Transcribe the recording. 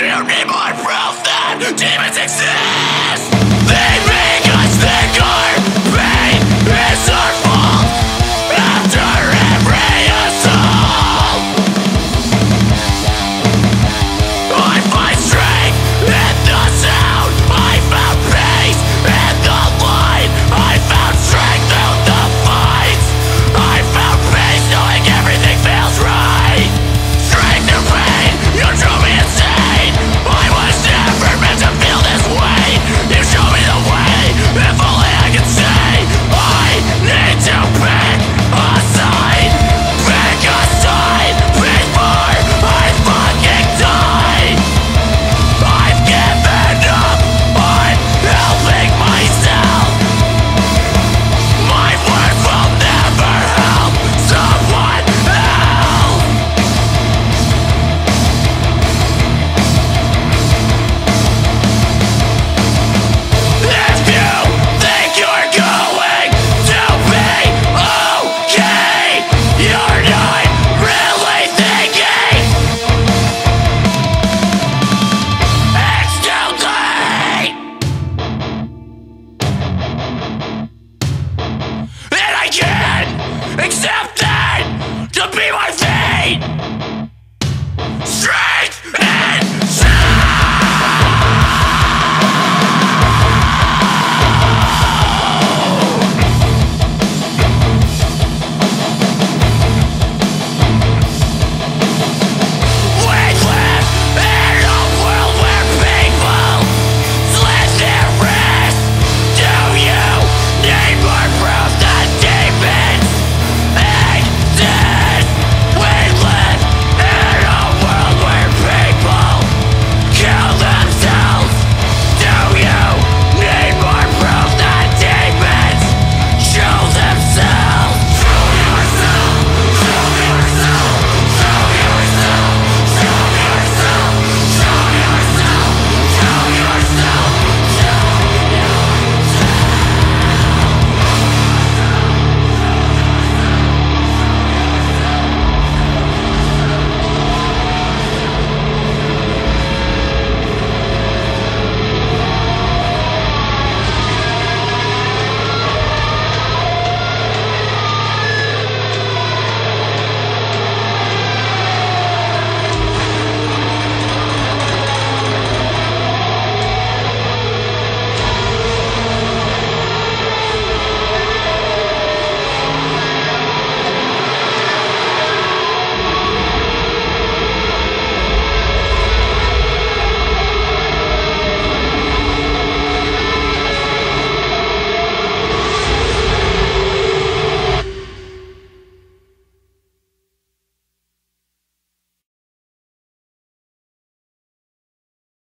Do you need more proof that demons exist?